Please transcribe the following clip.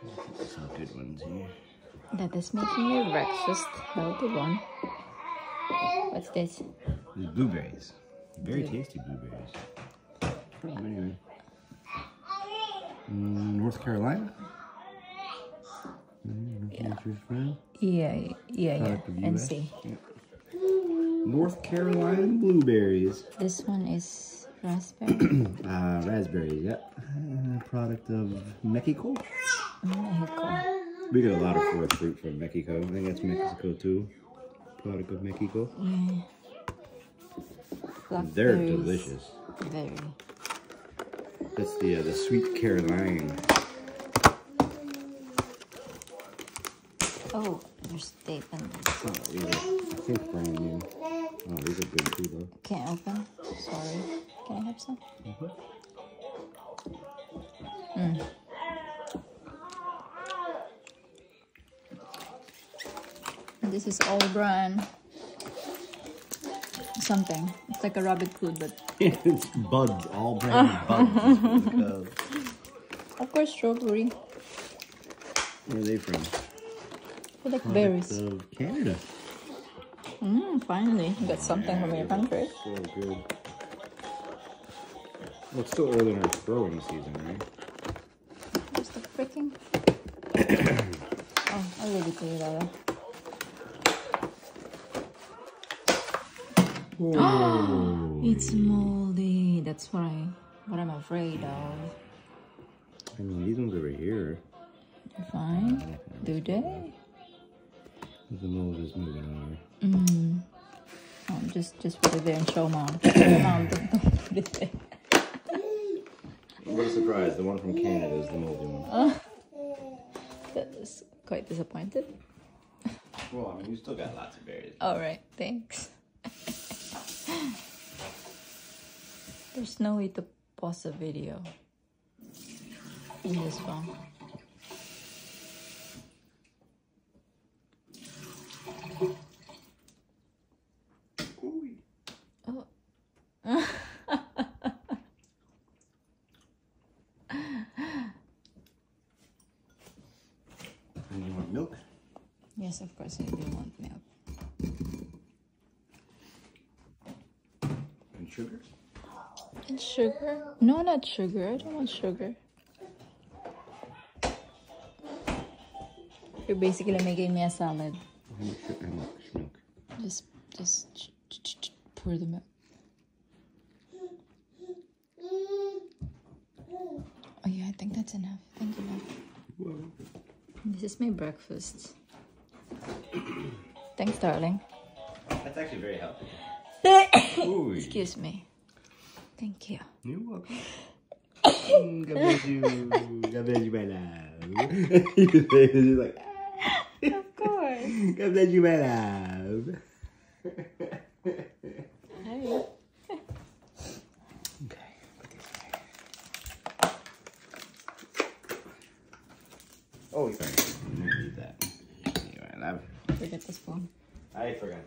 Some good ones here. That is making your breakfast healthy one. What's this? Blueberries. Very tasty blueberries. Anyway. Mm, North Carolina? Mm, looking at your friend. Yeah, yeah, yeah. Of And see. North Carolina blueberries. This one is raspberry. Uh, raspberries, yep. Uh, product of Mexico. Mexico. We get a lot of forest fruit from Mexico. I think that's Mexico too. Product of Mexico. Yeah. They're delicious. Very. That's the uh, the sweet Caroline. Oh, there's tape in this. Oh, are, I think brand new. Oh, these are good too though. Can't open. Sorry. Can I have some? Mm. Is all brand something. It's like a rabbit food, but it's buds, All-Bran buds. Of course strawberry. Where are they from? I like berries. of Canada. Mm, finally, you got something from your country. So good. Well, it's still early in our growing season, right? Just the freaking. oh, I'll leave it to you, Lala. It's moldy. That's what I, what I'm afraid of. I mean, these ones over here. Fine. Do they? The mold is moving over. Mm. Oh, just just put it there and show mom. Show mom. Don't, don't put it there. What a surprise! The one from Canada is the moldy one. That is quite disappointed. Well, I mean, you still got lots of berries. All right, thanks. There's no way to pause a video in this phone. Oh. And you want milk? Yes, of course I do want milk. And sugar? And sugar? No, not sugar. I don't want sugar. You're basically making me a salad. How much? How much milk? Just, just ch- ch- ch- ch- pour the milk. Oh yeah, I think that's enough. Thank you, love. Whoa. This is my breakfast. Thanks, darling. That's actually very healthy. Excuse me. Thank you. You're welcome. Mm, God bless you. God bless you, my love. You're like, Of course. God bless you, my love. Hi. Okay, put these away. Oh, sorry. You don't need that. Thank you, my love. Forget the spoon. I forgot.